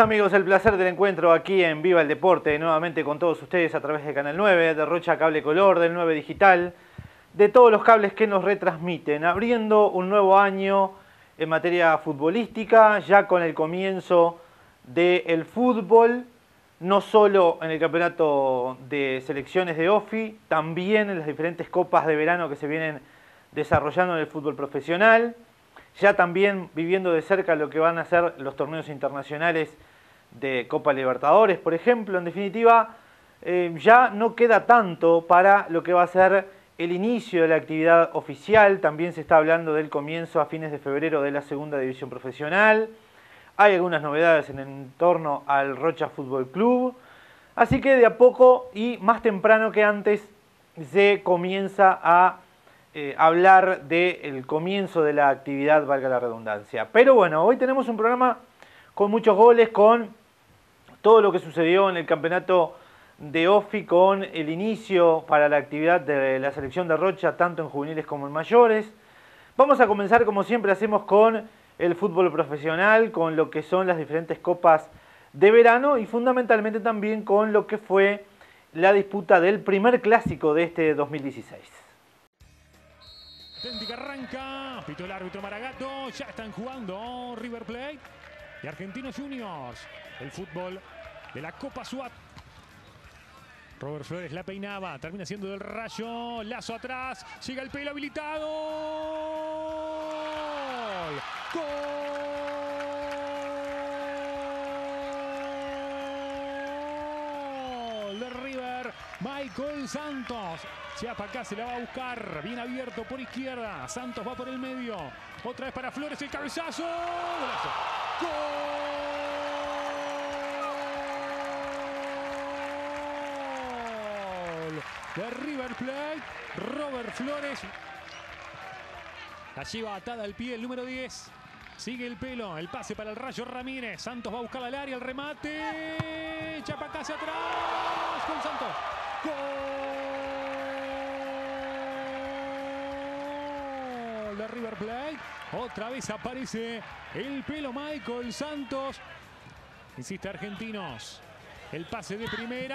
Amigos, el placer del encuentro aquí en Viva el Deporte, nuevamente con todos ustedes a través de Canal 9, de Rocha Cable Color, del 9 Digital, de todos los cables que nos retransmiten, abriendo un nuevo año en materia futbolística, ya con el comienzo del fútbol, no solo en el campeonato de selecciones de OFI, también en las diferentes copas de verano que se vienen desarrollando en el fútbol profesional, ya también viviendo de cerca lo que van a ser los torneos internacionales de Copa Libertadores, por ejemplo, en definitiva, eh, ya no queda tanto para lo que va a ser el inicio de la actividad oficial, también se está hablando del comienzo a fines de febrero de la segunda división profesional, hay algunas novedades en torno al Rocha Fútbol Club. Así que de a poco y más temprano que antes se comienza a eh, hablar del comienzo de la actividad, valga la redundancia. Pero bueno, hoy tenemos un programa con muchos goles, con todo lo que sucedió en el campeonato de OFI, con el inicio para la actividad de la selección de Rocha, tanto en juveniles como en mayores. Vamos a comenzar como siempre hacemos con el fútbol profesional, con lo que son las diferentes copas de verano y fundamentalmente también con lo que fue la disputa del primer clásico de este 2016. Auténtica arranca, pito el árbitro Maragato, ya están jugando River Plate y Argentinos Juniors. El fútbol de la Copa SWAT. Robert Flores la peinaba, termina siendo del rayo, lazo atrás, llega el pelo habilitado. Gol de River. Michael Santos. Chiapa acá se la va a buscar. Bien abierto por izquierda. Santos va por el medio. Otra vez para Flores el cabezazo. Gol de River Plate. Robert Flores. La lleva atada al pie el número 10. Sigue el pelo, el pase para el Rayo Ramírez. Santos va a buscar al área, el remate. Chapa hacia atrás con Santos. Gol River Plate. Otra vez aparece el pelo Michael Santos. Insiste Argentinos. El pase de primera.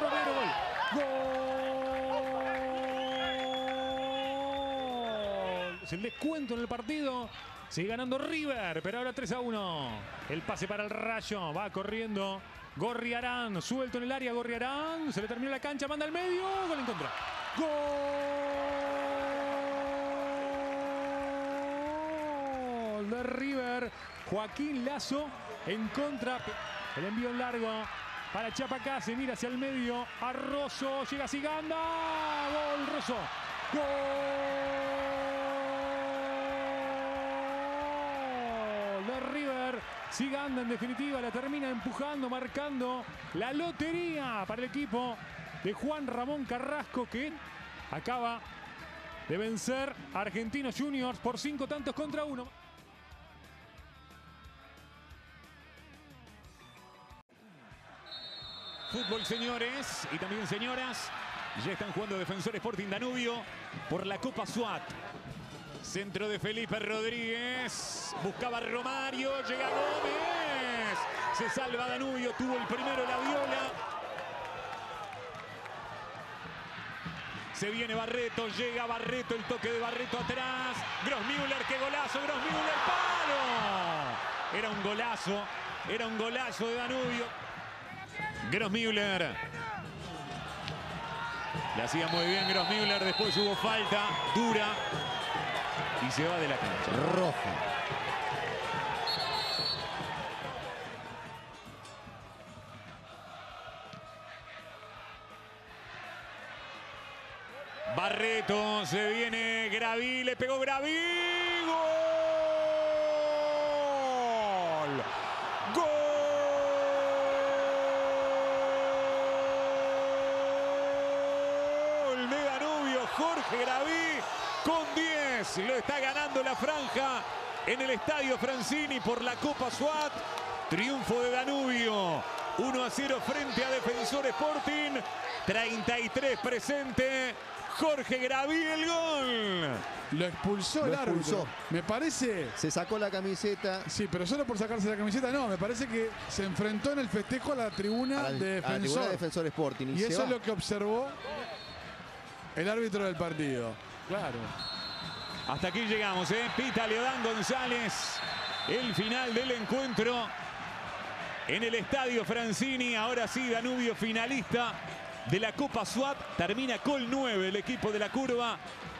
Romero. Gol. Es el descuento en el partido. Sigue ganando River, pero ahora 3 a 1. El pase para el Rayo. Va corriendo Gorriarán. Suelto en el área Gorriarán. Se le terminó la cancha. Manda al medio. Gol en contra. Gol de River. Joaquín Lazo en contra. El envío en largo para Chapacá. Se mira hacia el medio. A Rosso. Llega Siganda. Gol Rosso. Gol de River. Siganda en definitiva la termina empujando, marcando la lotería para el equipo de Juan Ramón Carrasco que acaba de vencer a Argentinos Juniors por cinco tantos contra uno. Fútbol, señores y también señoras. Ya están jugando Defensor Sporting Danubio por la Copa SWAT. Centro de Felipe Rodríguez. Buscaba Romario. Llega Gómez. Se salva Danubio. Tuvo el primero la viola. Se viene Barreto. Llega Barreto. El toque de Barreto atrás. Grossmüller. ¡Qué golazo! Grossmüller. ¡Palo! Era un golazo. Era un golazo de Danubio. Grossmüller. Le hacía muy bien Grossmüller. Después hubo falta dura. Y se va de la cancha. Roja. Barreto, se viene Graví, le pegó Graví. ¡Gol! ¡Gol de Danubio! Jorge Graví con 10. Lo está ganando la franja en el Estadio Francini por la Copa SWAT. Triunfo de Danubio. 1 a 0 frente a Defensor Sporting. 33 presente. Jorge Graví el gol. Lo expulsó Lo el árbitro. expulsó. Me parece. Se sacó la camiseta Sí, pero solo por sacarse la camiseta, no. Me parece que se enfrentó en el festejo a la tribuna de a la tribuna defensor. de Defensor Sporting. y eso va. es lo que observó el árbitro del partido. Claro. Hasta aquí llegamos, ¿eh? Pita Leodán González. El final del encuentro en el Estadio Francini. Ahora sí, Danubio finalista de la Copa SWAT. Termina con 9 el equipo de la curva.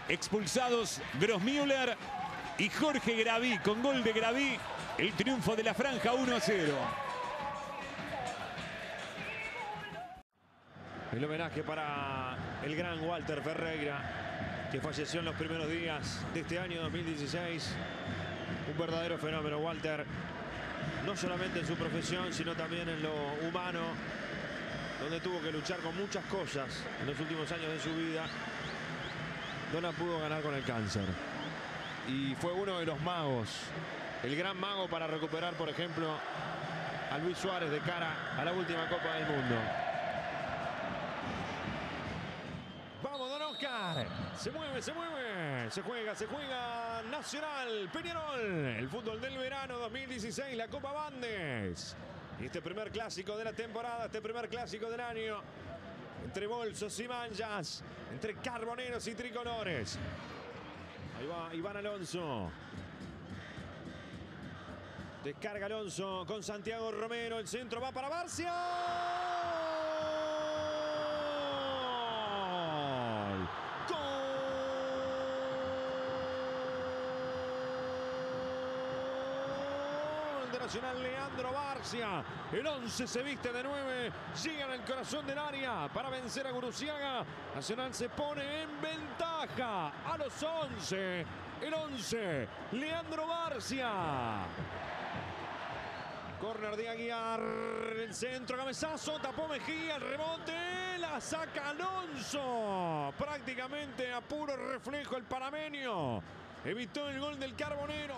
Expulsados Grossmüller y Jorge Graví. Con gol de Graví, el triunfo de la franja 1 a 0. El homenaje para el gran Walter Ferreira, que falleció en los primeros días de este año 2016. Un verdadero fenómeno, Walter, no solamente en su profesión, sino también en lo humano, donde tuvo que luchar con muchas cosas en los últimos años de su vida. Dona pudo ganar con el cáncer. Y fue uno de los magos, el gran mago para recuperar, por ejemplo, a Luis Suárez de cara a la última Copa del Mundo. Se mueve, se mueve. Se juega, se juega Nacional, Peñarol. El fútbol del verano 2016, la Copa Bandes. Este primer clásico de la temporada, este primer clásico del año. Entre bolsos y manchas, entre carboneros y tricolores. Ahí va Iván Alonso. Descarga Alonso con Santiago Romero. El centro va para Barcia. Nacional Leandro Barcia. El 11 se viste de 9. Llega en el corazón del área para vencer a Guruciaga. Nacional se pone en ventaja a los 11. El 11, Leandro Barcia. Corner de Aguiar, el centro, cabezazo, tapó Mejía, el rebote, la saca Alonso. Prácticamente a puro reflejo el panameño. Evitó el gol del Carbonero.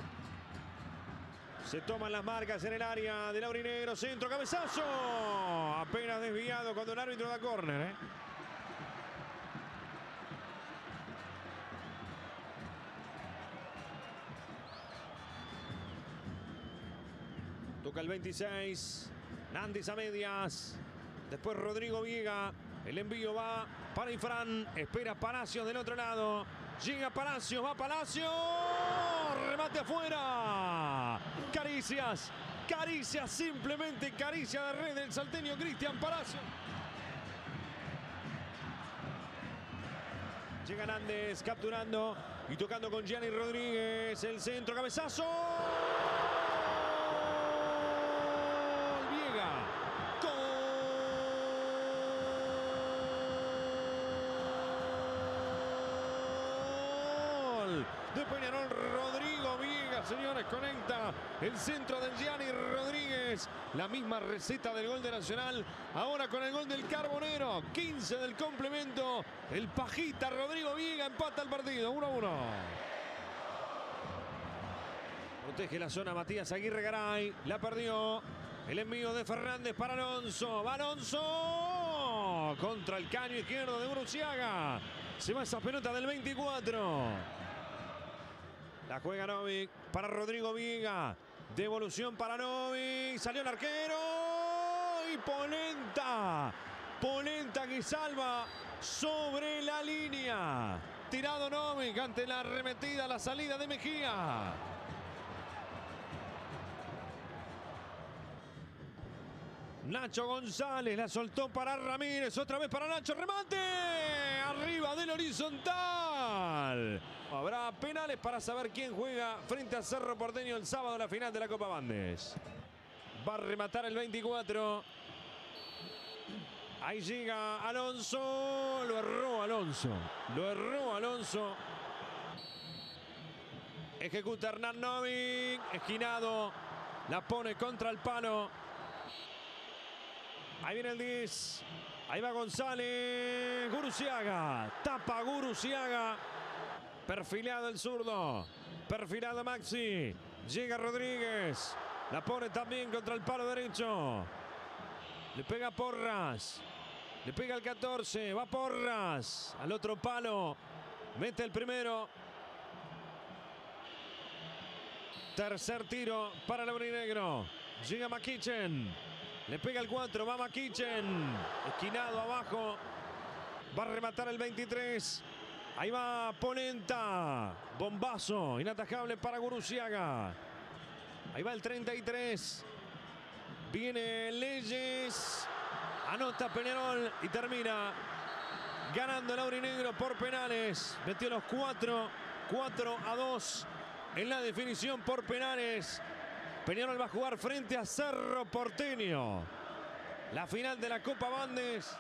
Se toman las marcas en el área del Aurinegro, centro, cabezazo. Apenas desviado cuando el árbitro da córner. ¿eh? Toca el 26. Nandis a medias. Después Rodrigo Viega. El envío va para Ifrán. Espera Palacios del otro lado. Llega Palacios, va Palacios. Remate afuera. Caricias. Caricias, simplemente caricia de red del salteño Cristian Palacios. Llega Nández capturando y tocando con Gianni Rodríguez. El centro, cabezazo. Viega. Gol de Peñarol Rodrigo Viega, señores, conecta el centro de Gianni Rodríguez. La misma receta del gol de Nacional, ahora con el gol del Carbonero. 15 del complemento. El Pajita Rodrigo Viega empata el partido, 1 a 1. Protege la zona Matías Aguirre Garay. La perdió. El envío de Fernández para Alonso. Va Alonso. Contra el caño izquierdo de Bruciaga. Se va esa pelota del 24. La juega Novik para Rodrigo Viega. Devolución para Novik. Salió el arquero. Y Polenta. Polenta que salva sobre la línea. Tirado Novik ante la arremetida, la salida de Mejía. Nacho González la soltó para Ramírez, otra vez para Nacho, remate, arriba del horizontal. Habrá penales para saber quién juega frente a Cerro Porteño el sábado en la final de la Copa Bandes. Va a rematar el 24. Ahí llega Alonso, lo erró Alonso, lo erró Alonso. Ejecuta Hernán Novik, esquinado, la pone contra el palo. Ahí viene el 10. Ahí va González. Guruciaga. Tapa Guruciaga. Perfilado el zurdo. Perfilado Maxi. Llega Rodríguez. La pone también contra el palo derecho. Le pega Porras. Le pega el 14. Va Porras. Al otro palo. Mete el primero. Tercer tiro para el Negro. Llega Makichen. Le pega el 4. Va Makichen. Esquinado abajo. Va a rematar el 23. Ahí va Ponenta. Bombazo. Inatajable para Gurusiaga. Ahí va el 33. Viene Leyes. Anota Peñarol y termina ganando el Aurinegro por penales. Metió los 4. 4 a 2 en la definición por penales. Peñarol va a jugar frente a Cerro Porteño. La final de la Copa Bandes.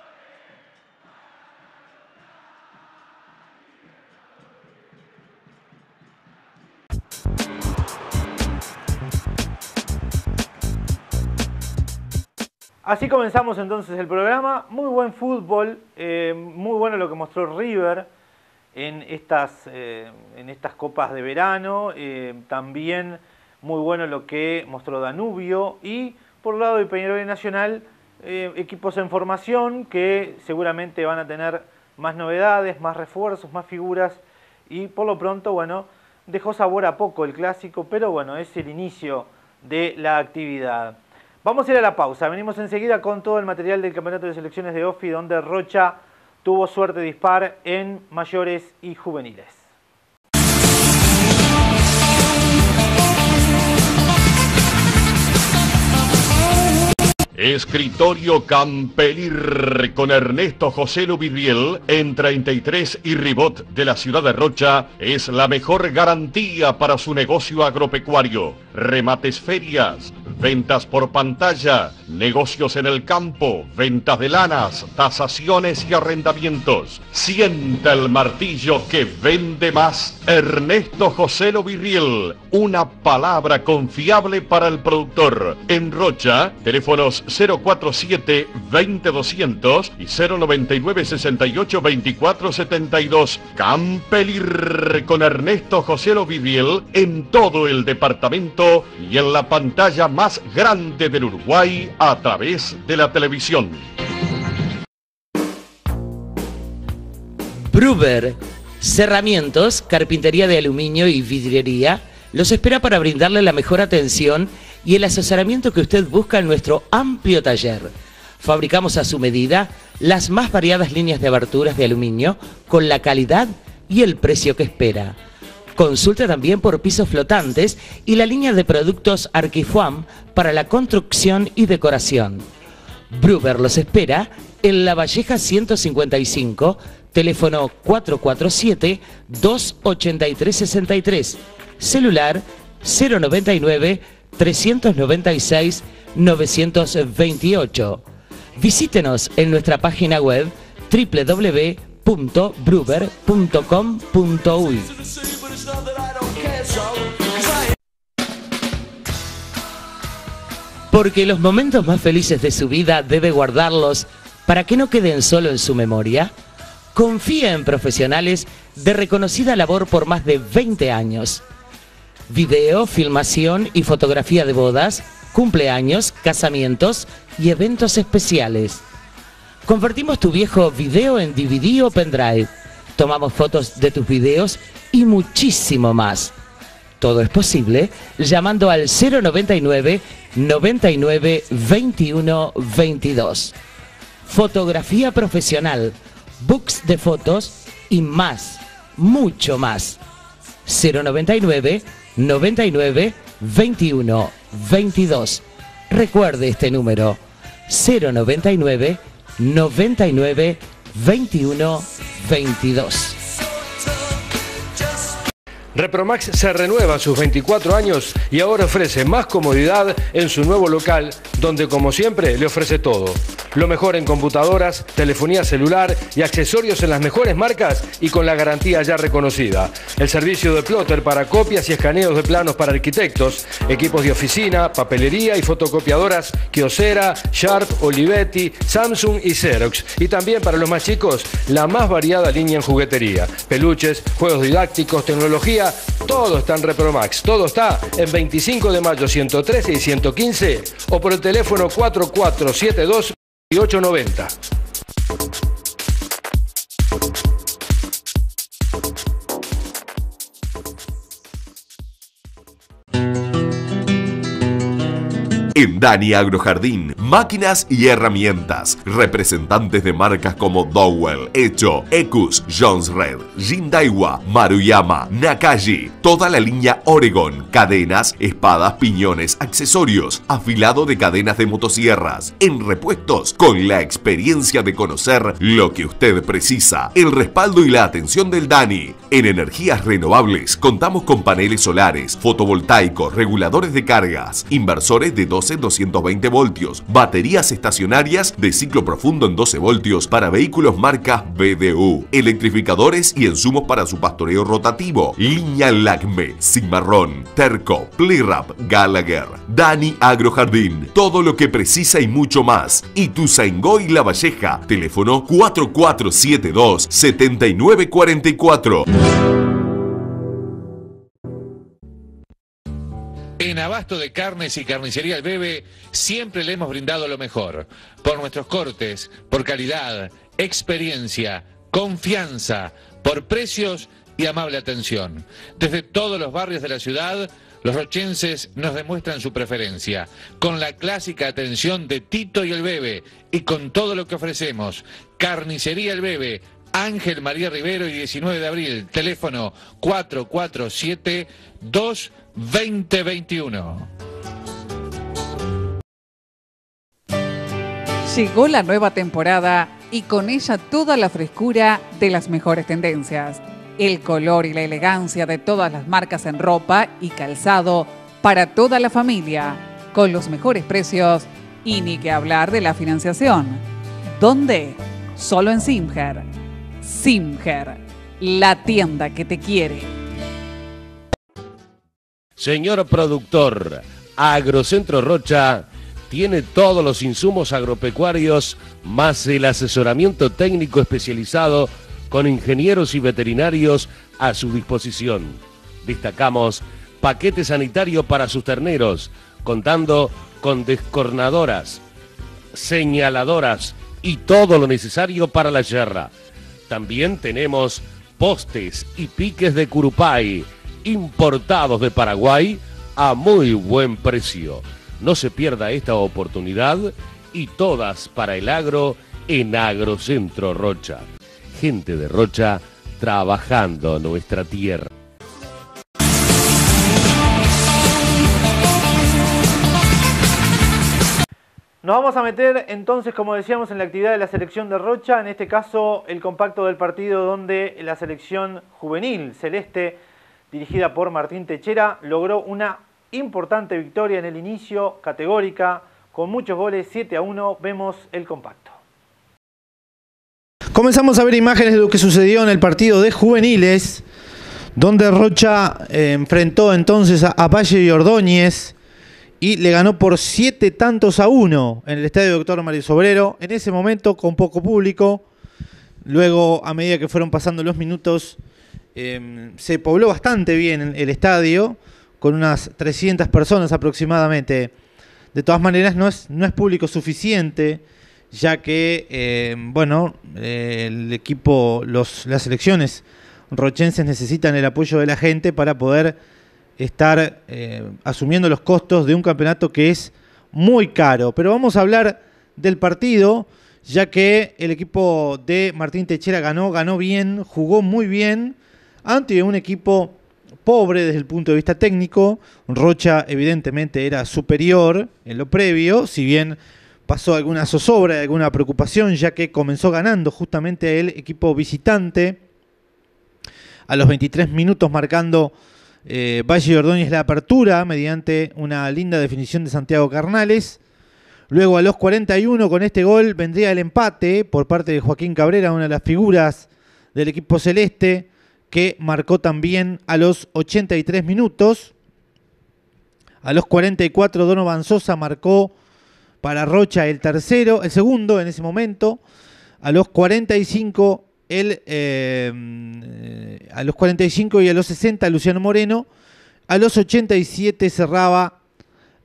Así comenzamos entonces el programa. Muy buen fútbol, eh, muy bueno lo que mostró River en estas, eh, en estas copas de verano. Eh, también muy bueno lo que mostró Danubio. Y por el lado de Peñarol Nacional, equipos en formación que seguramente van a tener más novedades, más refuerzos, más figuras. Y por lo pronto, bueno, dejó sabor a poco el clásico, pero bueno, es el inicio de la actividad. Vamos a ir a la pausa. Venimos enseguida con todo el material del Campeonato de Selecciones de OFI, donde Rocha tuvo suerte de dispar en mayores y juveniles. Escritorio Campelir con Ernesto José Lubidiel en 33 y Ribot de la ciudad de Rocha es la mejor garantía para su negocio agropecuario. Remates ferias, ventas por pantalla, negocios en el campo, ventas de lanas, tasaciones y arrendamientos. Sienta el martillo que vende más. Ernesto José Lovirriel, una palabra confiable para el productor. En Rocha, teléfonos 047 20200 y 099 68 24 72. Campelir con Ernesto José Lovirriel en todo el departamento y en la pantalla más grande del Uruguay a través de la televisión. Bruber, cerramientos, carpintería de aluminio y vidriería, los espera para brindarle la mejor atención y el asesoramiento que usted busca en nuestro amplio taller. Fabricamos a su medida las más variadas líneas de aberturas de aluminio con la calidad y el precio que espera. Consulte también por pisos flotantes y la línea de productos Arquifuam para la construcción y decoración. Bruber los espera en La Valleja 155, teléfono 447-283-63, celular 099 396 928. Visítenos en nuestra página web www.bruber.com.uy. Porque los momentos más felices de su vida debe guardarlos para que no queden solo en su memoria. Confía en profesionales de reconocida labor por más de 20 años. Video, filmación y fotografía de bodas, cumpleaños, casamientos y eventos especiales. Convertimos tu viejo video en DVD o pendrive. Tomamos fotos de tus videos y muchísimo más. Todo es posible llamando al 099 99 21 22. Fotografía profesional, books de fotos y más, mucho más. 099 99 21 22. Recuerde este número 099 99 21 22. Repromax se renueva sus 24 años y ahora ofrece más comodidad en su nuevo local, donde como siempre le ofrece todo. Lo mejor en computadoras, telefonía celular y accesorios en las mejores marcas y con la garantía ya reconocida. El servicio de plotter para copias y escaneos de planos para arquitectos, equipos de oficina, papelería y fotocopiadoras Kyocera, Sharp, Olivetti, Samsung y Xerox. Y también para los más chicos, la más variada línea en juguetería, peluches, juegos didácticos, tecnología todo está en Repromax. Todo está en 25 de mayo 113 y 115 o por el teléfono 4472 y 890. En Dani Agrojardín, máquinas y herramientas. Representantes de marcas como Dowell, Echo, Ecus, Jones Red, Jindaiwa, Maruyama, Nakaji. Toda la línea Oregon. Cadenas, espadas, piñones, accesorios. Afilado de cadenas de motosierras. En repuestos, con la experiencia de conocer lo que usted precisa. El respaldo y la atención del Dani. En energías renovables, contamos con paneles solares, fotovoltaicos, reguladores de cargas, inversores de 12-220 voltios, baterías estacionarias de ciclo profundo en 12 voltios para vehículos marca BDU, electrificadores y insumos para su pastoreo rotativo, línea Lacme, Cimarrón, Terco, Plirap, Gallagher, Dani Agrojardín, todo lo que precisa y mucho más. Y tu y La Valleja, teléfono 4472 7944. En Abasto de Carnes y Carnicería El Bebe siempre le hemos brindado lo mejor. Por nuestros cortes, por calidad, experiencia, confianza, por precios y amable atención. Desde todos los barrios de la ciudad, los rochenses nos demuestran su preferencia, con la clásica atención de Tito y el Bebe, y con todo lo que ofrecemos. Carnicería El Bebe, Ángel María Rivero y 19 de abril, teléfono 447 2021. Llegó la nueva temporada y con ella toda la frescura de las mejores tendencias, el color y la elegancia de todas las marcas en ropa y calzado para toda la familia, con los mejores precios y ni que hablar de la financiación. ¿Dónde? Solo en Simger. Simger, la tienda que te quiere. Señor productor, Agrocentro Rocha tiene todos los insumos agropecuarios más el asesoramiento técnico especializado con ingenieros y veterinarios a su disposición. Destacamos paquete sanitario para sus terneros, contando con descornadoras, señaladoras y todo lo necesario para la yerra. También tenemos postes y piques de curupay importados de Paraguay a muy buen precio. No se pierda esta oportunidad y todas para el agro en Agrocentro Rocha. Gente de Rocha trabajando nuestra tierra. Nos vamos a meter entonces, como decíamos, en la actividad de la selección de Rocha, en este caso el compacto del partido donde la selección juvenil celeste dirigida por Martín Techera, logró una importante victoria en el inicio, categórica, con muchos goles, 7 a 1, vemos el compacto. Comenzamos a ver imágenes de lo que sucedió en el partido de juveniles, donde Rocha eh, enfrentó entonces a, Valle y Ordóñez y le ganó por 7 tantos a 1 en el estadio Doctor Mario Sobrero, en ese momento con poco público. Luego, a medida que fueron pasando los minutos, Em, se pobló bastante bien el estadio, con unas 300 personas aproximadamente. De todas maneras, no es, no es público suficiente, ya que, em, bueno, el equipo, las selecciones rochenses necesitan el apoyo de la gente para poder estar eh, asumiendo los costos de un campeonato que es muy caro. Pero vamos a hablar del partido, ya que el equipo de Martín Techera ganó, ganó bien, jugó muy bien ante un equipo pobre desde el punto de vista técnico. Rocha evidentemente era superior en lo previo, si bien pasó alguna zozobra, alguna preocupación, ya que comenzó ganando justamente el equipo visitante a los 23 minutos marcando eh, Valle Ordóñez la apertura mediante una linda definición de Santiago Carnales. Luego a los 41 con este gol vendría el empate por parte de Joaquín Cabrera, una de las figuras del equipo celeste que marcó también a los 83 minutos. A los 44 Donovan Sosa marcó para Rocha el tercero, el segundo en ese momento. A los 45 el, eh, a los 45 y a los 60 Luciano Moreno. A los 87 cerraba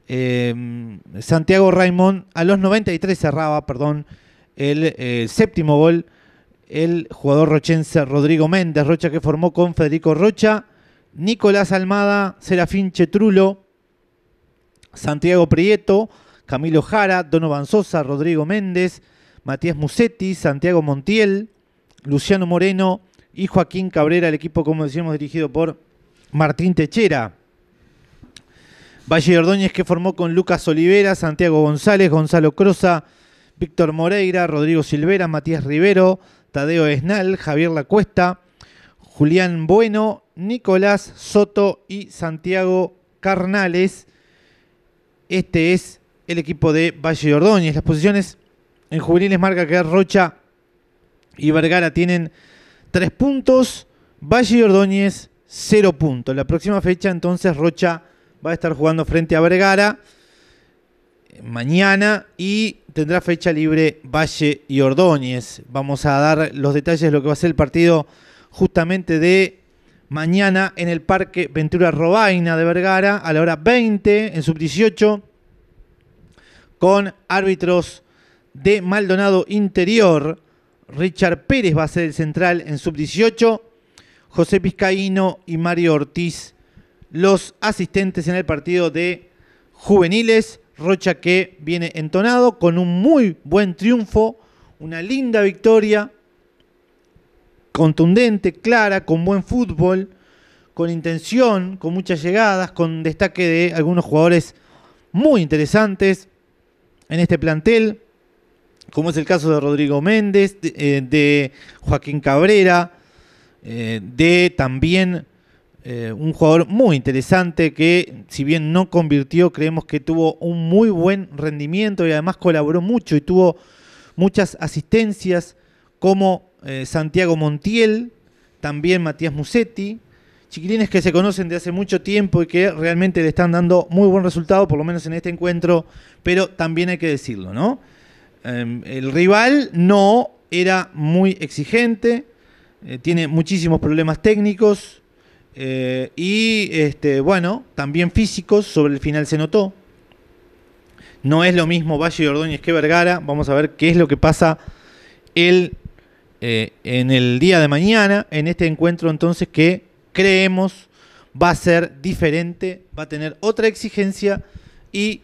eh, Santiago Raimond. A los 93 cerraba, perdón, el, el séptimo gol el jugador rochense Rodrigo Méndez, Rocha que formó con Federico Rocha, Nicolás Almada, Serafín Chetrulo, Santiago Prieto, Camilo Jara, Donovan Sosa, Rodrigo Méndez, Matías Musetti, Santiago Montiel, Luciano Moreno y Joaquín Cabrera, el equipo, como decíamos, dirigido por Martín Techera. Valle Ordóñez que formó con Lucas Olivera, Santiago González, Gonzalo Croza, Víctor Moreira, Rodrigo Silvera, Matías Rivero, Tadeo Esnal, Javier Lacuesta, Julián Bueno, Nicolás Soto y Santiago Carnales. Este es el equipo de Valle Ordóñez. Las posiciones en juveniles marca que Rocha y Vergara tienen tres puntos, Valle Ordóñez cero puntos. La próxima fecha entonces Rocha va a estar jugando frente a Vergara mañana y tendrá fecha libre Valle y Ordóñez. Vamos a dar los detalles de lo que va a ser el partido justamente de mañana en el Parque Ventura Robaina de Vergara a la hora 20 en sub 18 con árbitros de Maldonado Interior. Richard Pérez va a ser el central en sub 18. José Pizcaíno y Mario Ortiz los asistentes en el partido de juveniles. Rocha que viene entonado con un muy buen triunfo, una linda victoria, contundente, clara, con buen fútbol, con intención, con muchas llegadas, con destaque de algunos jugadores muy interesantes en este plantel, como es el caso de Rodrigo Méndez, de, eh, Joaquín Cabrera, eh, de también eh, un jugador muy interesante que, si bien no convirtió, creemos que tuvo un muy buen rendimiento y además colaboró mucho y tuvo muchas asistencias, como eh, Santiago Montiel, también Matías Musetti, chiquilines que se conocen de hace mucho tiempo y que realmente le están dando muy buen resultado, por lo menos en este encuentro, pero también hay que decirlo, ¿no? Em, el rival no era muy exigente, eh, tiene muchísimos problemas técnicos, eh, y este, bueno, también físicos, sobre el final se notó. No es lo mismo Valle y Ordóñez que Vergara. Vamos a ver qué es lo que pasa el, eh, en el día de mañana, en este encuentro entonces que creemos va a ser diferente, va a tener otra exigencia y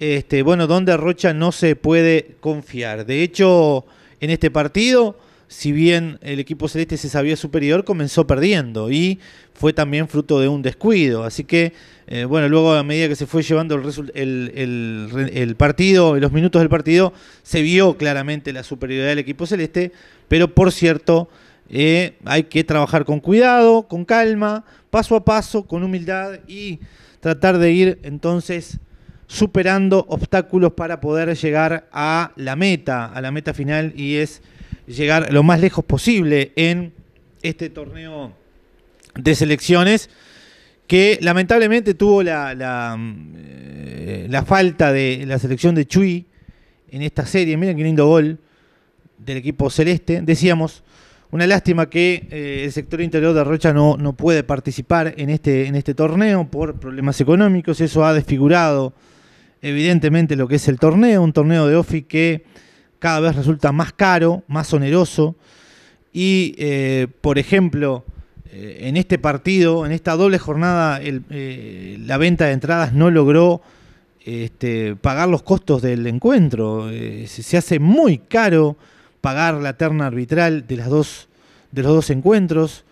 este, bueno, donde Rocha no se puede confiar. De hecho, en este partido si bien el equipo celeste se sabía superior, comenzó perdiendo y fue también fruto de un descuido. Así que, eh, bueno, luego a medida que se fue llevando el, el, partido, los minutos del partido, se vio claramente la superioridad del equipo celeste, pero por cierto, eh, hay que trabajar con cuidado, con calma, paso a paso, con humildad y tratar de ir entonces superando obstáculos para poder llegar a la meta, a la meta final y es llegar lo más lejos posible en este torneo de selecciones que lamentablemente tuvo la, la, eh, falta de la selección de Chuy en esta serie. Miren qué lindo gol del equipo celeste. Decíamos, una lástima que eh, el sector interior de Rocha no, no puede participar en este, en este torneo por problemas económicos. Eso ha desfigurado evidentemente lo que es el torneo, un torneo de OFI que cada vez resulta más caro, más oneroso. Y, eh, por ejemplo, eh, en este partido, en esta doble jornada, eh, la venta de entradas no logró este, pagar los costos del encuentro. se hace muy caro pagar la terna arbitral de, las dos, de los dos encuentros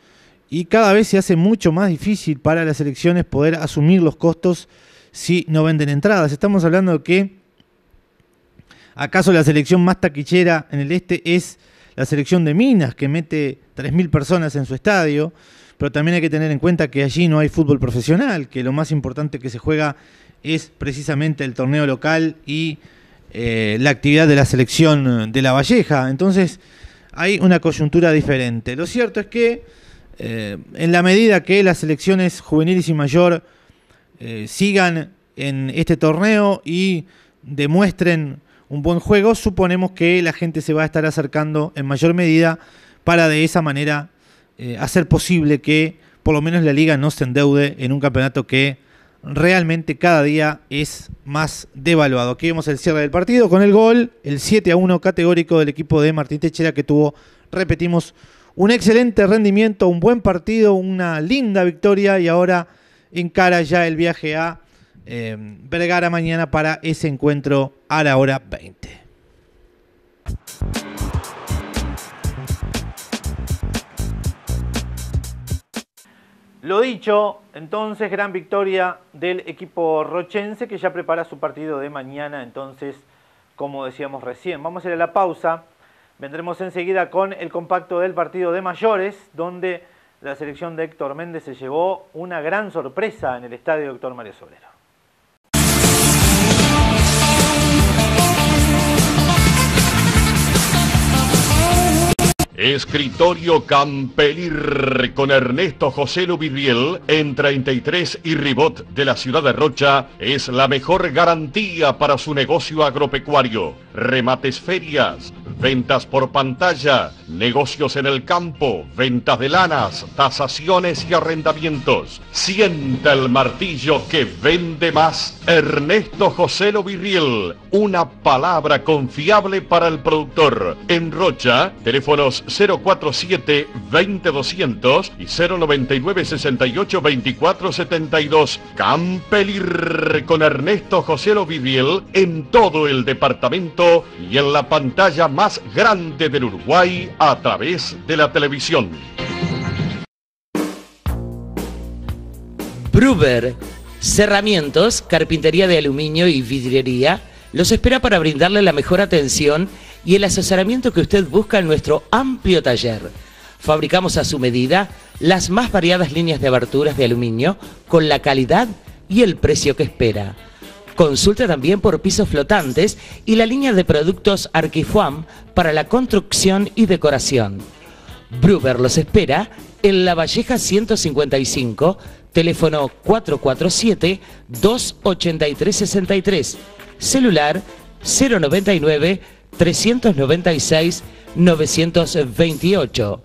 y cada vez se hace mucho más difícil para las elecciones poder asumir los costos si no venden entradas. Estamos hablando de que ¿Acaso la selección más taquichera en el este es la selección de Minas, que mete 3.000 personas en su estadio? Pero también hay que tener en cuenta que allí no hay fútbol profesional, que lo más importante que se juega es precisamente el torneo local y eh, la actividad de la selección de la Valleja. Entonces hay una coyuntura diferente. Lo cierto es que eh, en la medida que las selecciones juveniles y mayor eh, sigan en este torneo y demuestren un buen juego, suponemos que la gente se va a estar acercando en mayor medida para de esa manera eh, hacer posible que por lo menos la liga no se endeude en un campeonato que realmente cada día es más devaluado. Aquí vemos el cierre del partido con el gol, el 7 a 1 categórico del equipo de Martín Techera que tuvo, repetimos, un excelente rendimiento, un buen partido, una linda victoria y ahora encara ya el viaje a eh, Vergara mañana para ese encuentro a la hora 20. Lo dicho, entonces gran victoria del equipo rochense que ya prepara su partido de mañana, entonces como decíamos recién. Vamos a ir a la pausa, vendremos enseguida con el compacto del partido de mayores, donde la selección de Héctor Méndez se llevó una gran sorpresa en el estadio Doctor Mario Sobrero. Escritorio Campelir con Ernesto José Lubidiel en 33 y Ribot de la ciudad de Rocha es la mejor garantía para su negocio agropecuario. Remates ferias, ventas por pantalla, negocios en el campo, ventas de lanas, tasaciones y arrendamientos. Sienta el martillo que vende más. Ernesto José Lovirriel, una palabra confiable para el productor. En Rocha, teléfonos 047 20200 y 099 68 24 72. Campelir con Ernesto José Lovirriel en todo el departamento y en la pantalla más grande del Uruguay a través de la televisión. Bruber, cerramientos, carpintería de aluminio y vidriería, los espera para brindarle la mejor atención y el asesoramiento que usted busca en nuestro amplio taller. Fabricamos a su medida las más variadas líneas de aberturas de aluminio con la calidad y el precio que espera. Consulte también por pisos flotantes y la línea de productos Arquifuam para la construcción y decoración. Bruber los espera en La Valleja 155, teléfono 447-283-63, celular 099 396 928.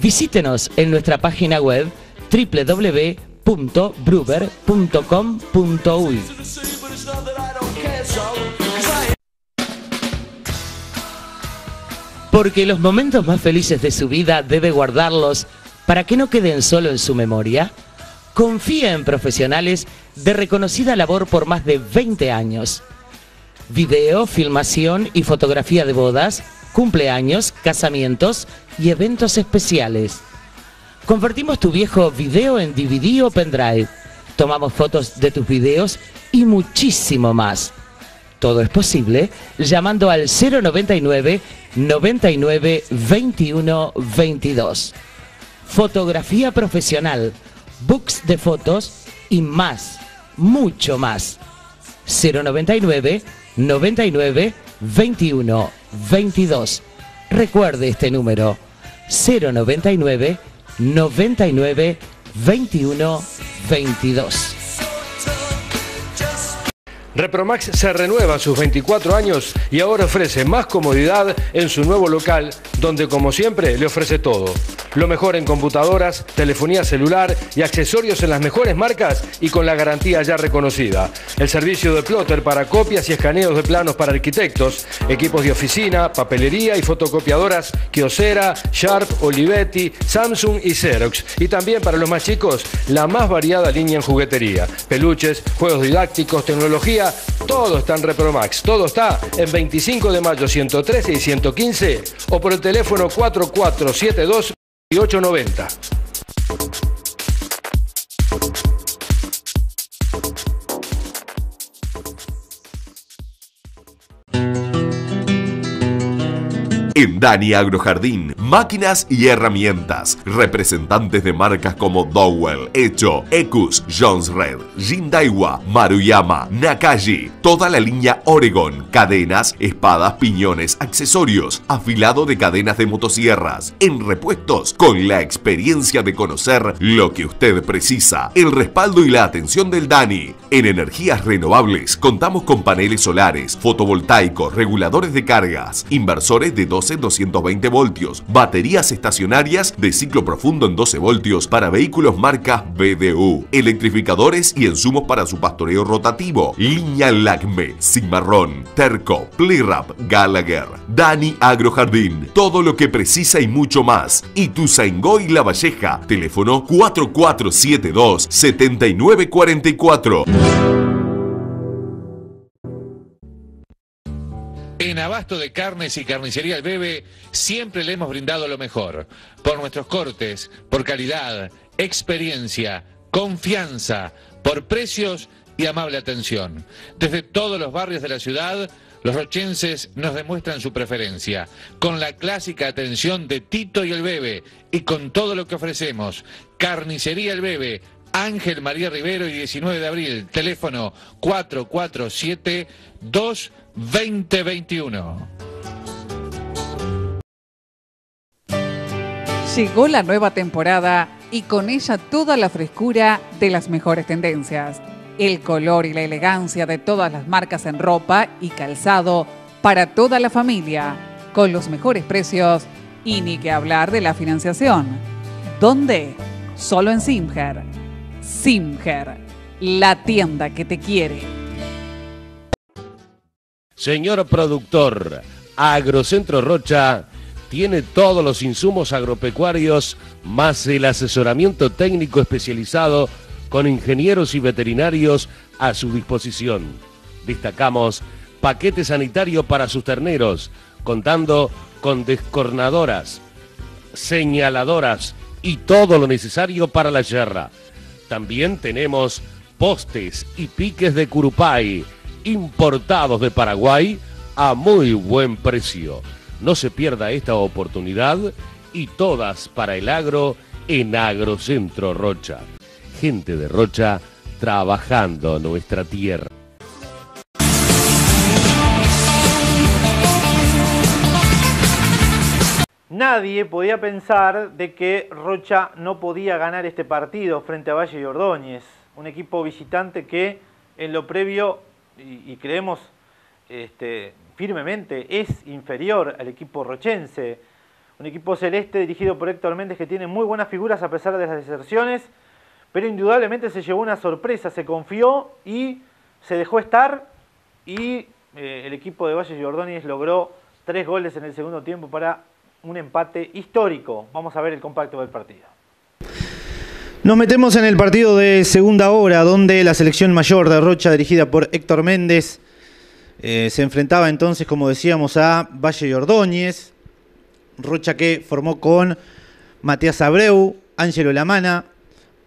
Visítenos en nuestra página web www.bruber.com.uy. Porque los momentos más felices de su vida debe guardarlos para que no queden solo en su memoria. Confía en profesionales de reconocida labor por más de 20 años. Video, filmación y fotografía de bodas, cumpleaños, casamientos y eventos especiales. Convertimos tu viejo video en DVD o pendrive. Tomamos fotos de tus videos y muchísimo más. Todo es posible llamando al 099 99 21 22. Fotografía profesional, books de fotos y más, mucho más. 099 99 21 22. Recuerde este número 099 99 21 22. Repromax se renueva a sus 24 años y ahora ofrece más comodidad en su nuevo local, donde como siempre le ofrece todo. Lo mejor en computadoras, telefonía celular y accesorios en las mejores marcas y con la garantía ya reconocida. El servicio de plotter para copias y escaneos de planos para arquitectos, equipos de oficina, papelería y fotocopiadoras Kyocera, Sharp, Olivetti, Samsung y Xerox. Y también para los más chicos, la más variada línea en juguetería, peluches, juegos didácticos, tecnología todo está en Repromax. Todo está en 25 de mayo 113 y 115 o por el teléfono 4472 890. En Dani Agrojardín, máquinas y herramientas. Representantes de marcas como Dowell, Echo, Ecus, Jones Red, Jindaiwa, Maruyama, Nakaji. Toda la línea Oregon. Cadenas, espadas, piñones, accesorios. Afilado de cadenas de motosierras. En repuestos, con la experiencia de conocer lo que usted precisa. El respaldo y la atención del Dani. En energías renovables, contamos con paneles solares, fotovoltaicos, reguladores de cargas, inversores de 12 220 voltios, baterías estacionarias de ciclo profundo en 12 voltios para vehículos marca BDU, electrificadores y insumos para su pastoreo rotativo, línea Lacme, Cimarrón, Terco, Plirap, Gallagher, Dani Agrojardín, todo lo que precisa y mucho más. Y tu y La Valleja, teléfono 4472 7944. En Abasto de Carnes y Carnicería El Bebe siempre le hemos brindado lo mejor. Por nuestros cortes, por calidad, experiencia, confianza, por precios y amable atención. Desde todos los barrios de la ciudad, los rochenses nos demuestran su preferencia, con la clásica atención de Tito y el Bebe, y con todo lo que ofrecemos. Carnicería El Bebe, Ángel María Rivero y 19 de abril, teléfono 447-22021. Llegó la nueva temporada y con ella toda la frescura de las mejores tendencias, el color y la elegancia de todas las marcas en ropa y calzado para toda la familia, con los mejores precios y ni que hablar de la financiación. ¿Dónde? Solo en Simger. Simger, la tienda que te quiere. Señor productor, Agrocentro Rocha tiene todos los insumos agropecuarios más el asesoramiento técnico especializado con ingenieros y veterinarios a su disposición. Destacamos paquete sanitario para sus terneros, contando con descornadoras, señaladoras y todo lo necesario para la yerra. También tenemos postes y piques de Curupay, importados de Paraguay a muy buen precio. No se pierda esta oportunidad y todas para el agro en Agrocentro Rocha. Gente de Rocha trabajando nuestra tierra. Nadie podía pensar de que Rocha no podía ganar este partido frente a Valle y Ordóñez, un equipo visitante que en lo previo, y, creemos este, firmemente, es inferior al equipo rochense. Un equipo celeste dirigido por Héctor Méndez que tiene muy buenas figuras a pesar de las deserciones, pero indudablemente se llevó una sorpresa, se confió y se dejó estar y eh, el equipo de Valle Ordóñez logró tres goles en el segundo tiempo para un empate histórico. Vamos a ver el compacto del partido. Nos metemos en el partido de segunda hora, donde la selección mayor de Rocha, dirigida por Héctor Méndez, eh, se enfrentaba entonces, como decíamos, a Valle y Ordóñez. Rocha que formó con Matías Abreu, Ángelo Lamana,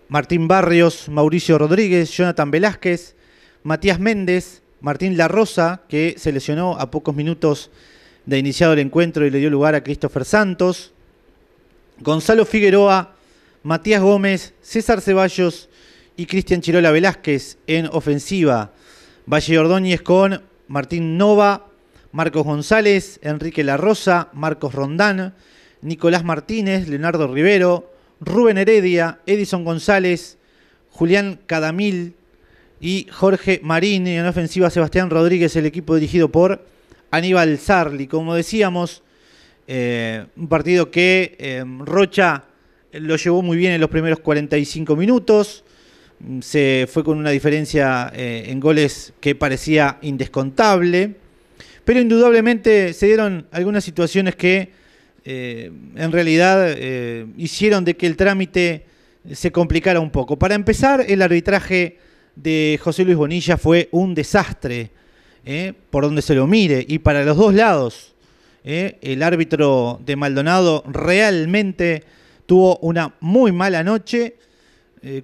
Martín Barrios, Mauricio Rodríguez, Jonathan Velázquez, Matías Méndez, Martín La Rosa, que se lesionó a pocos minutos de iniciado el encuentro y le dio lugar a Christopher Santos, Gonzalo Figueroa, Matías Gómez, César Ceballos y Cristian Chirola Velázquez en ofensiva. Valle Ordóñez con Martín Nova, Marcos González, Enrique La Rosa, Marcos Rondán, Nicolás Martínez, Leonardo Rivero, Rubén Heredia, Edison González, Julián Cadamil y Jorge Marín. En ofensiva Sebastián Rodríguez, el equipo dirigido por Aníbal Sarli. Como decíamos, eh, un partido que eh, Rocha lo llevó muy bien en los primeros 45 minutos. Se fue con una diferencia eh, en goles que parecía indescontable. Pero indudablemente se dieron algunas situaciones que eh, en realidad eh, hicieron de que el trámite se complicara un poco. Para empezar, el arbitraje de José Luis Bonilla fue un desastre, por donde se lo mire, y para los dos lados. el árbitro de Maldonado realmente tuvo una muy mala noche,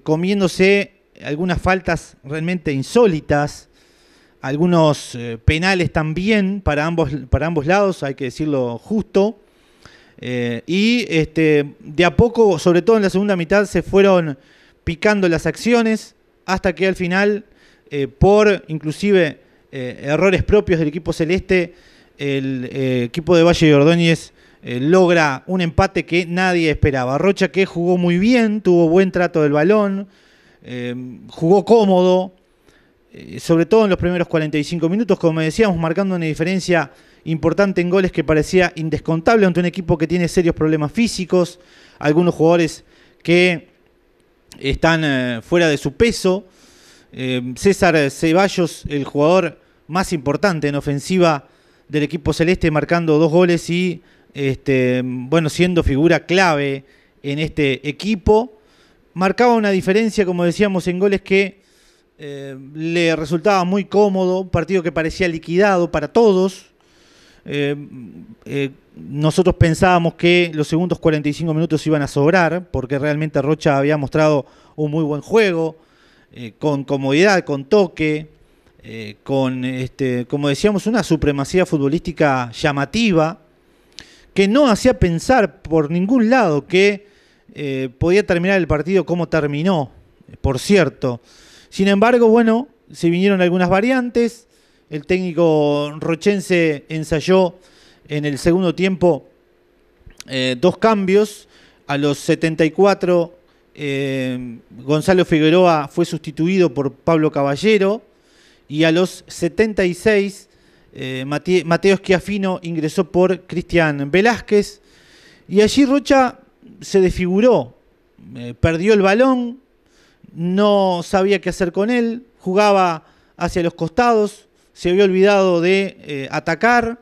comiéndose algunas faltas realmente insólitas, algunos penales también para ambos, para ambos lados, hay que decirlo justo. Eh, y este, de a poco, sobre todo en la segunda mitad, se fueron picando las acciones hasta que al final, eh, por inclusive eh, errores propios del equipo celeste, el equipo de Valle de Ordóñez logra un empate que nadie esperaba. Rocha que jugó muy bien, tuvo buen trato del balón, jugó cómodo, sobre todo en los primeros 45 minutos, como decíamos, marcando una diferencia importante en goles que parecía indescontable ante un equipo que tiene serios problemas físicos, algunos jugadores que están eh, fuera de su peso. Eh, César Ceballos, el jugador más importante en ofensiva del equipo celeste, marcando dos goles y este, bueno, siendo figura clave en este equipo. Marcaba una diferencia, como decíamos, en goles que eh, le resultaba muy cómodo, un partido que parecía liquidado para todos, eh, eh, nosotros pensábamos que los segundos 45 minutos iban a sobrar, porque realmente Rocha había mostrado un muy buen juego, con comodidad, con toque, con, este, como decíamos, una supremacía futbolística llamativa, que no hacía pensar por ningún lado que podía terminar el partido como terminó, por cierto. Sin embargo, bueno, se vinieron algunas variantes, el técnico rochense ensayó en el segundo tiempo eh, dos cambios. A los 74 eh, Gonzalo Figueroa fue sustituido por Pablo Caballero y a los 76 eh, Mateo Schiafino ingresó por Cristian Velázquez y allí Rocha se desfiguró, perdió el balón, no sabía qué hacer con él, jugaba hacia los costados, se había olvidado de eh, atacar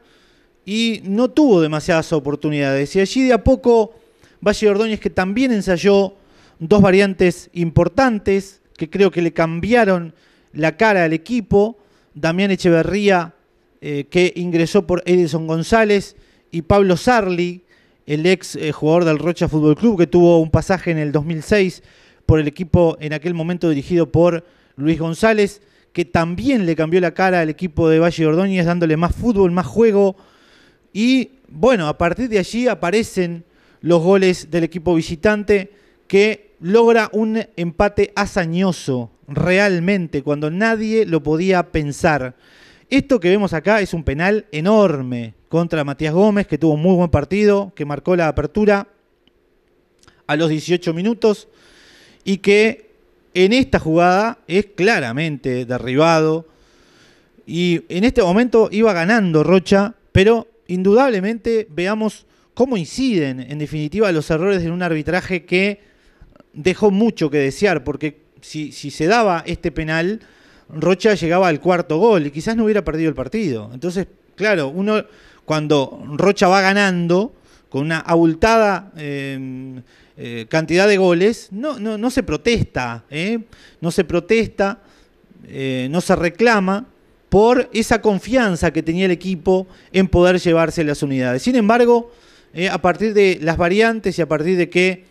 y no tuvo demasiadas oportunidades. Y allí de a poco Valle Ordóñez, que también ensayó dos variantes importantes, que creo que le cambiaron la cara al equipo, Damián Echeverría, eh, que ingresó por Edison González, y Pablo Sarli, el ex eh, jugador del Rocha Fútbol Club, que tuvo un pasaje en el 2006 por el equipo en aquel momento dirigido por Luis González que también le cambió la cara al equipo de Valle Ordóñez, dándole más fútbol, más juego. Y bueno, a partir de allí aparecen los goles del equipo visitante que logra un empate hazañoso, realmente, cuando nadie lo podía pensar. Esto que vemos acá es un penal enorme contra Matías Gómez, que tuvo un muy buen partido, que marcó la apertura a los 18 minutos y que en esta jugada es claramente derribado. Y en este momento iba ganando Rocha, pero indudablemente veamos cómo inciden en definitiva los errores en un arbitraje que dejó mucho que desear, porque si, se daba este penal, Rocha llegaba al cuarto gol y quizás no hubiera perdido el partido. Entonces, claro, uno cuando Rocha va ganando con una abultada eh, eh, cantidad de goles, no, no, no se protesta, ¿eh? no se protesta, eh, no se reclama por esa confianza que tenía el equipo en poder llevarse las unidades. Sin embargo, a partir de las variantes y a partir de que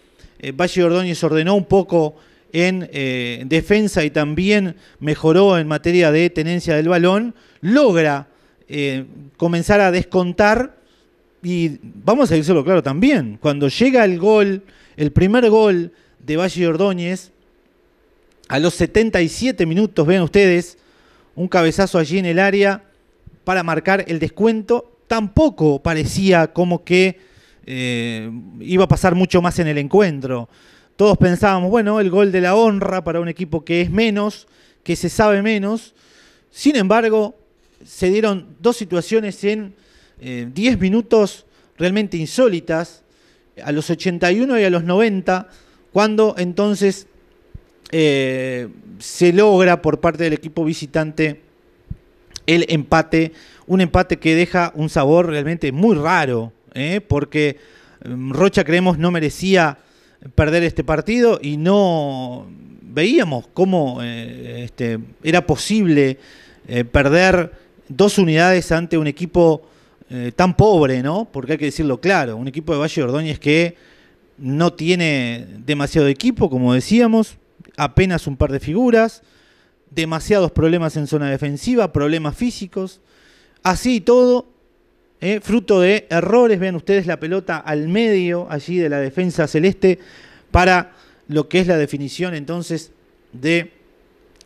Valle Ordóñez ordenó un poco en defensa y también mejoró en materia de tenencia del balón, logra comenzar a descontar y vamos a decirlo claro también, cuando llega el gol el primer gol de Valle Ordóñez, a los 77 minutos, vean ustedes, un cabezazo allí en el área para marcar el descuento. Tampoco parecía como que eh, iba a pasar mucho más en el encuentro. Todos pensábamos, bueno, el gol de la honra para un equipo que es menos, que se sabe menos. Sin embargo, se dieron dos situaciones en 10 eh, minutos realmente insólitas a los 81 y a los 90, cuando entonces eh, se logra por parte del equipo visitante el empate, un empate que deja un sabor realmente muy raro, ¿eh? porque mm, Rocha creemos no merecía perder este partido y no veíamos cómo eh, este, era posible perder dos unidades ante un equipo eh, tan pobre, ¿no? Porque hay que decirlo claro, un equipo de Valle Ordóñez que no tiene demasiado equipo, como decíamos, apenas un par de figuras, demasiados problemas en zona defensiva, problemas físicos, así y todo, ¿eh? fruto de errores, vean ustedes la pelota al medio allí de la defensa celeste para lo que es la definición entonces de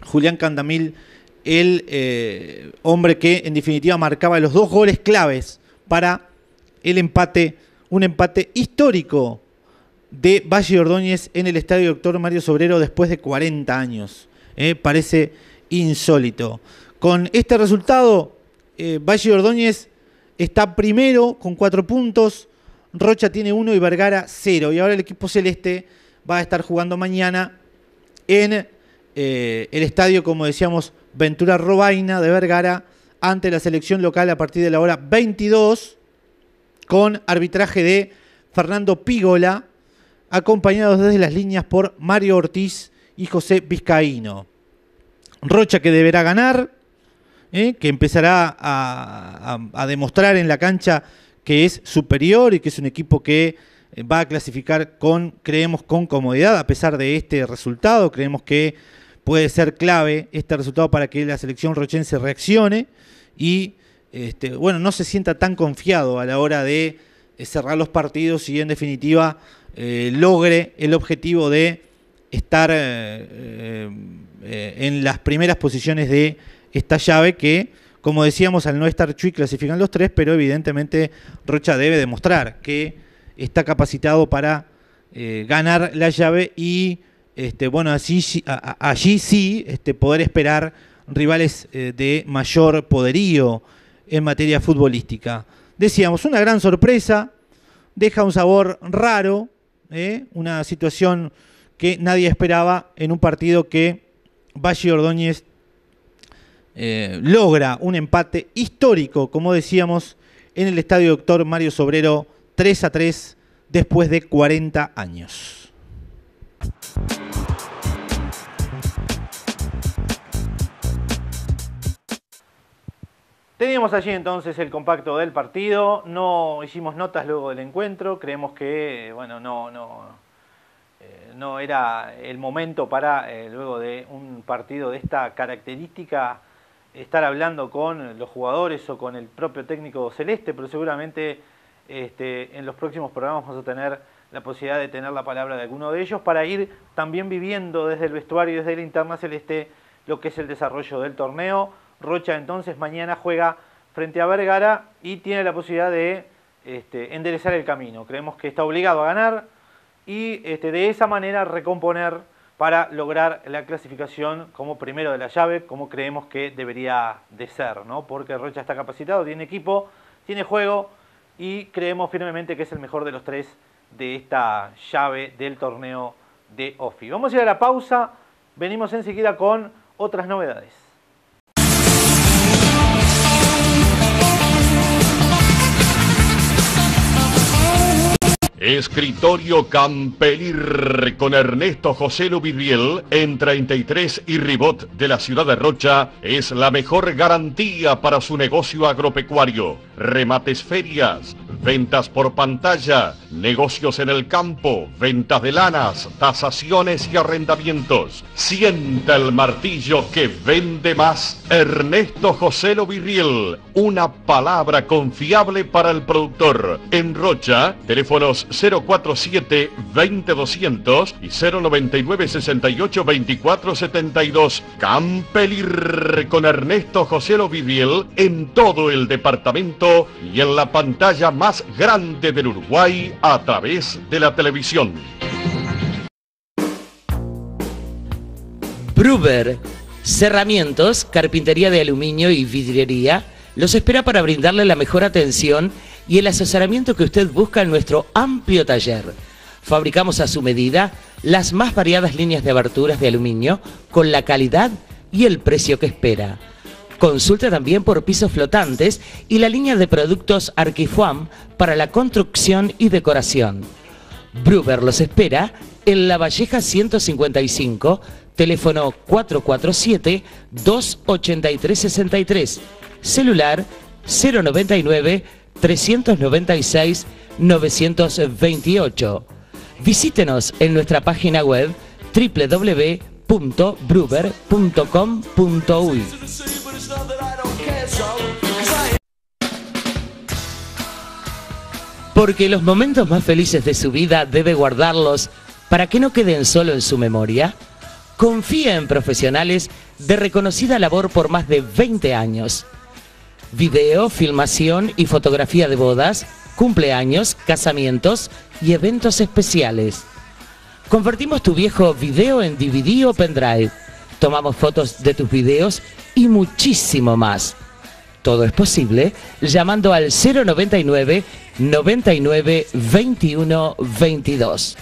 Julián Candamil el eh, hombre que en definitiva marcaba los dos goles claves para el empate, un empate histórico de Valle Ordóñez en el Estadio Doctor Mario Sobrero después de 40 años. Eh, parece insólito. Con este resultado, Valle Ordóñez está primero con cuatro puntos, Rocha tiene uno y Vergara cero. Y ahora el equipo celeste va a estar jugando mañana en el estadio, como decíamos, Ventura Robaina de Vergara ante la selección local a partir de la hora 22 con arbitraje de Fernando Pigola, acompañados desde las líneas por Mario Ortiz y José Vizcaíno. Rocha que deberá ganar, ¿eh? que empezará a, demostrar en la cancha que es superior y que es un equipo que eh, va a clasificar con, creemos, con comodidad a pesar de este resultado. Creemos que puede ser clave este resultado para que la selección rochense reaccione y este, bueno, no se sienta tan confiado a la hora de eh, cerrar los partidos y en definitiva logre el objetivo de estar en las primeras posiciones de esta llave que, como decíamos, al no estar Chuy clasifican los tres, pero evidentemente Rocha debe demostrar que está capacitado para eh, ganar la llave y este, bueno, allí sí este, poder esperar rivales eh, de mayor poderío en materia futbolística. Decíamos, una gran sorpresa, deja un sabor raro, ¿eh? una situación que nadie esperaba en un partido que Valle Ordóñez logra un empate histórico, como decíamos, en el Estadio Doctor Mario Sobrero 3 a 3 después de 40 años. Teníamos allí entonces el compacto del partido, no hicimos notas luego del encuentro, creemos que bueno, no, no, eh, no era el momento para, eh, luego de un partido de esta característica, estar hablando con los jugadores o con el propio técnico celeste, pero seguramente este, en los próximos programas vamos a tener la posibilidad de tener la palabra de alguno de ellos para ir también viviendo desde el vestuario y desde la interna celeste lo que es el desarrollo del torneo. Rocha entonces mañana juega frente a Vergara y tiene la posibilidad de este, enderezar el camino. Creemos que está obligado a ganar y este, de esa manera recomponer para lograr la clasificación como primero de la llave, como creemos que debería de ser, ¿no? porque Rocha está capacitado, tiene equipo, tiene juego y creemos firmemente que es el mejor de los tres de esta llave del torneo de OFI. Vamos a ir a la pausa, venimos enseguida con otras novedades. Escritorio Campelir con Ernesto José Luvidriel en 33 y Ribot de la ciudad de Rocha es la mejor garantía para su negocio agropecuario. Remates ferias, ventas por pantalla, negocios en el campo, ventas de lanas, tasaciones y arrendamientos. Sienta el martillo que vende más. Ernesto José Lovirriel, una palabra confiable para el productor. En Rocha, teléfonos 047 20200 y 099 68 24 72. Campelir con Ernesto José Lovirriel en todo el departamento y en la pantalla más grande del Uruguay a través de la televisión. Bruber, cerramientos, carpintería de aluminio y vidriería, los espera para brindarle la mejor atención y el asesoramiento que usted busca en nuestro amplio taller. Fabricamos a su medida las más variadas líneas de aberturas de aluminio con la calidad y el precio que espera. Consulta también por pisos flotantes y la línea de productos Arquifuam para la construcción y decoración. Bruber los espera en La Valleja 155, teléfono 447-283-63, celular 099 396 928. Visítenos en nuestra página web www.bruber.com.uy. Porque los momentos más felices de su vida debe guardarlos para que no queden solo en su memoria. Confía en profesionales de reconocida labor por más de 20 años. Video, filmación y fotografía de bodas, cumpleaños, casamientos y eventos especiales. Convertimos tu viejo video en DVD o pendrive. Tomamos fotos de tus videos y muchísimo más. Todo es posible llamando al 099 99 21 22.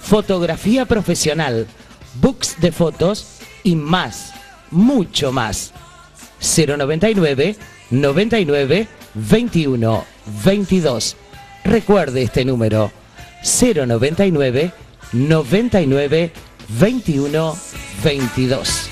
Fotografía profesional, books de fotos y más, mucho más. 099 99 21 22. Recuerde este número 099 99 21 22.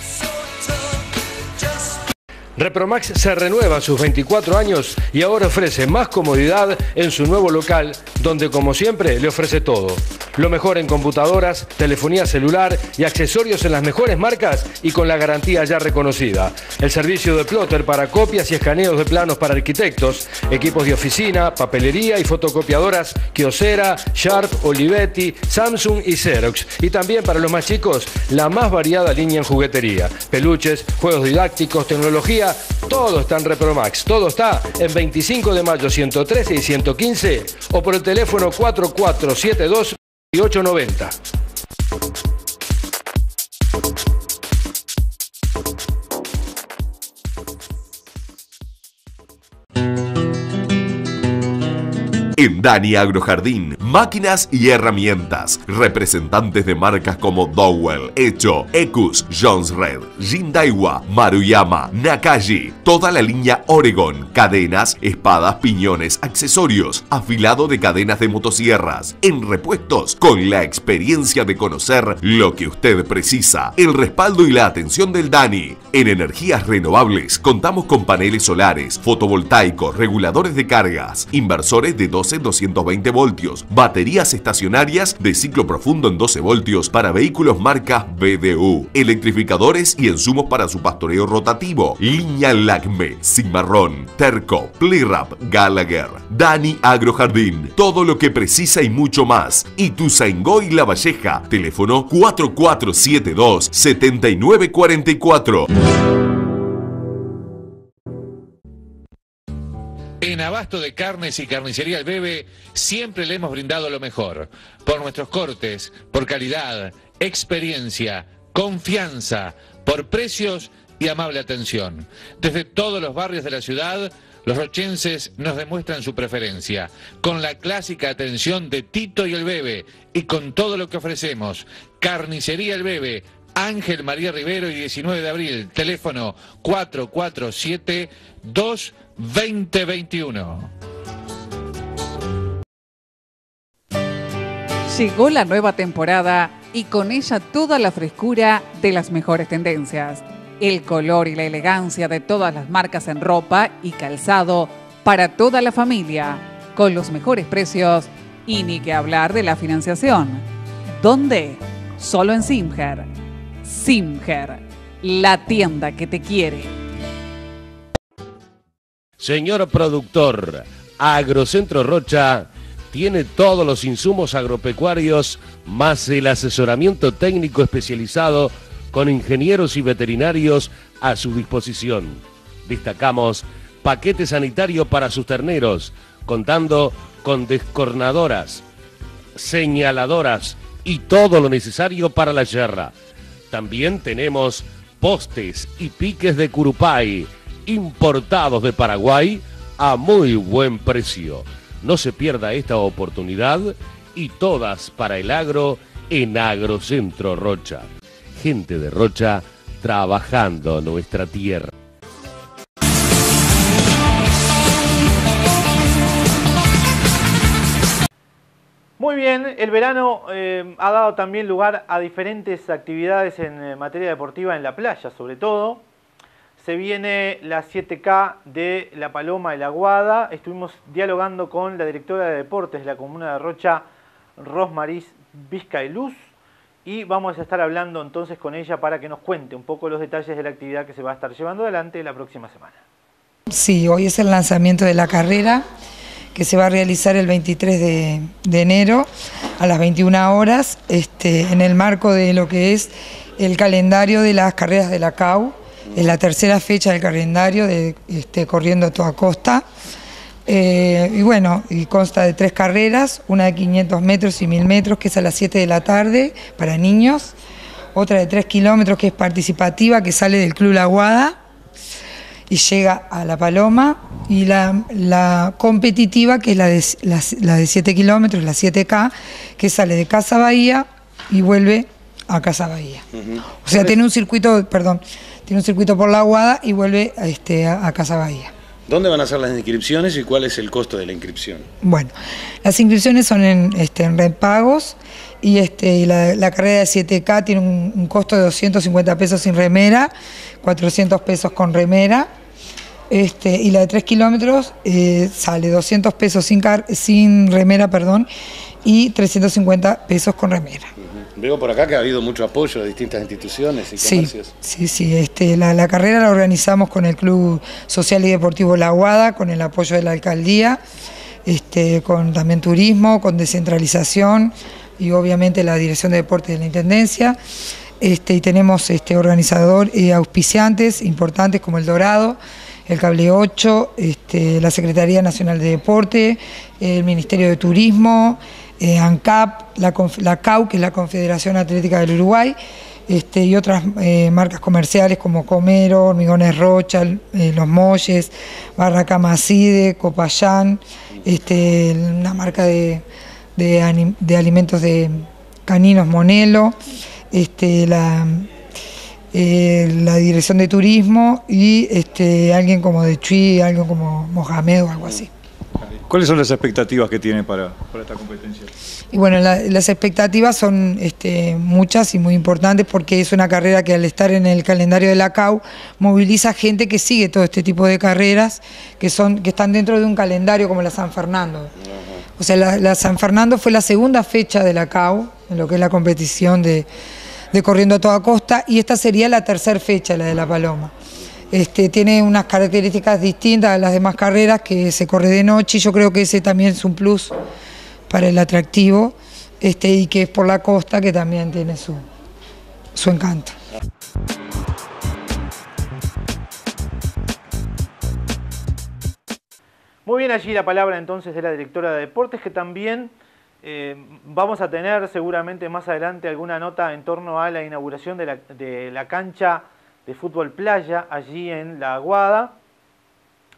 Repromax se renueva sus 24 años y ahora ofrece más comodidad en su nuevo local, donde como siempre le ofrece todo. Lo mejor en computadoras, telefonía celular y accesorios en las mejores marcas y con la garantía ya reconocida. El servicio de plotter para copias y escaneos de planos para arquitectos, equipos de oficina, papelería y fotocopiadoras Kyocera, Sharp, Olivetti, Samsung y Xerox. Y también para los más chicos, la más variada línea en juguetería. Peluches, juegos didácticos, tecnología todo está en Repromax. Todo está en 25 de mayo 113 y 115 o por el teléfono 4472 y 890. En Dani Agrojardín, máquinas y herramientas. Representantes de marcas como Dowell, Echo, Ecus, Jones Red, Jindaiwa, Maruyama, Nakaji. Toda la línea Oregon. Cadenas, espadas, piñones, accesorios. Afilado de cadenas de motosierras. En repuestos, con la experiencia de conocer lo que usted precisa. El respaldo y la atención del Dani. En energías renovables, contamos con paneles solares, fotovoltaicos, reguladores de cargas, inversores de 12 220 voltios, baterías estacionarias de ciclo profundo en 12 voltios para vehículos marca BDU, electrificadores y insumos para su pastoreo rotativo, línea Lacme, Cimarrón, Terco, Plirap, Gallagher, Dani Agrojardín, todo lo que precisa y mucho más. Y tu y La Valleja, teléfono 4472 7944. En Abasto de Carnes y Carnicería El Bebe siempre le hemos brindado lo mejor. Por nuestros cortes, por calidad, experiencia, confianza, por precios y amable atención. Desde todos los barrios de la ciudad, los rochenses nos demuestran su preferencia, con la clásica atención de Tito y el Bebe y con todo lo que ofrecemos. Carnicería El Bebe, Ángel María Rivero y 19 de abril, teléfono 447 2 2021. Llegó la nueva temporada y con ella toda la frescura de las mejores tendencias, el color y la elegancia de todas las marcas en ropa y calzado para toda la familia, con los mejores precios y ni que hablar de la financiación. ¿Dónde? Solo en Simger. Simger, la tienda que te quiere. Señor productor, Agrocentro Rocha tiene todos los insumos agropecuarios más el asesoramiento técnico especializado con ingenieros y veterinarios a su disposición. Destacamos paquete sanitario para sus terneros, contando con descornadoras, señaladoras y todo lo necesario para la yerra. También tenemos postes y piques de curupay importados de Paraguay a muy buen precio. No se pierda esta oportunidad y todas para el agro en Agrocentro Rocha. Gente de Rocha trabajando nuestra tierra. Muy bien, el verano eh, ha dado también lugar a diferentes actividades en eh, materia deportiva en la playa, sobre todo se viene la 7K de La Paloma y La Guada. Estuvimos dialogando con la directora de deportes de la comuna de Rocha, Rosmaris Vizca y Luz. Y vamos a estar hablando entonces con ella para que nos cuente un poco los detalles de la actividad que se va a estar llevando adelante la próxima semana. Sí, hoy es el lanzamiento de la carrera que se va a realizar el 23 de, enero a las 21 horas este, en el marco de lo que es el calendario de las carreras de la CAU es la tercera fecha del calendario de este, corriendo a toda costa. Eh, y bueno, y consta de tres carreras, una de 500 metros y 1000 metros, que es a las 7 de la tarde para niños, otra de 3 kilómetros que es participativa, que sale del Club La Guada y llega a La Paloma, y la, competitiva, que es la de, la, de 7 kilómetros, la 7K, que sale de Casa Bahía y vuelve a Casa Bahía. O sea, tiene un circuito, perdón, tiene un circuito por la Aguada y vuelve este, a, Casa Bahía. ¿Dónde van a ser las inscripciones y cuál es el costo de la inscripción? Bueno, las inscripciones son en, este, en red pagos y, este, la, carrera de 7K tiene un, costo de 250 pesos sin remera, 400 pesos con remera este, y la de 3 kilómetros eh, sale 200 pesos sin, car- sin remera perdón, y 350 pesos con remera. Veo por acá que ha habido mucho apoyo de distintas instituciones y Sí, comercios. sí, sí. Este, la, la carrera la organizamos con el Club Social y Deportivo La Aguada, con el apoyo de la alcaldía, este, con también turismo, con descentralización y obviamente la Dirección de Deporte de la Intendencia. Este, y tenemos este, organizador y auspiciantes importantes como el Dorado, el Cable 8, este, la Secretaría Nacional de Deporte, el Ministerio de Turismo, eh, ANCAP, la, CAU, que es la Confederación Atlética del Uruguay, este, y otras eh, marcas comerciales como Comero, Hormigones Rocha, eh, Los Molles, Barraca Macide, Copayán, este, una marca de, de alimentos de caninos Monelo, este, la, la Dirección de Turismo y este, alguien como de alguien como Mohamed o algo así. ¿Cuáles son las expectativas que tiene para, esta competencia? Y bueno, la- las expectativas son este, muchas y muy importantes porque es una carrera que al estar en el calendario de la CAU moviliza gente que sigue todo este tipo de carreras que, son, que están dentro de un calendario como la San Fernando. O sea, la, la San Fernando fue la segunda fecha de la CAU, en lo que es la competición de, de corriendo a toda costa, y esta sería la tercera fecha, la de la Paloma. Este, tiene unas características distintas a las demás carreras que se corre de noche y yo creo que ese también es un plus para el atractivo este, y que es por la costa que también tiene su, su encanto. Muy bien allí la palabra entonces de la directora de deportes que también eh, vamos a tener seguramente más adelante alguna nota en torno a la inauguración de la, de la cancha de fútbol playa allí en La Aguada,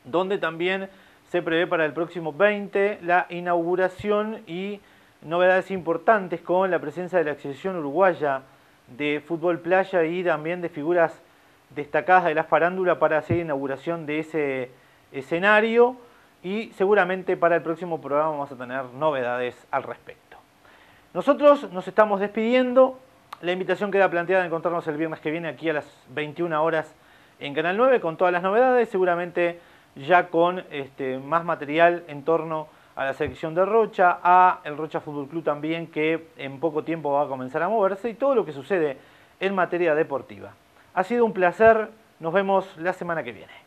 donde también se prevé para el próximo 20 la inauguración y novedades importantes con la presencia de la Asociación Uruguaya de Fútbol Playa y también de figuras destacadas de la farándula para hacer inauguración de ese escenario y seguramente para el próximo programa vamos a tener novedades al respecto. Nosotros nos estamos despidiendo. La invitación queda planteada a encontrarnos el viernes que viene aquí a las 21 horas en Canal 9 con todas las novedades, seguramente ya con este, más material en torno a la selección de Rocha, a el Rocha Fútbol Club también que en poco tiempo va a comenzar a moverse y todo lo que sucede en materia deportiva. Ha sido un placer, nos vemos la semana que viene.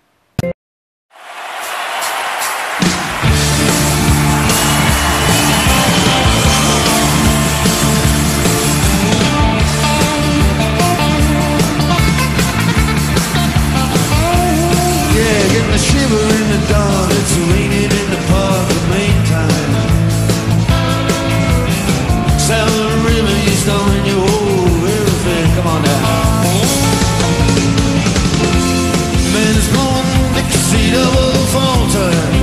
Falter.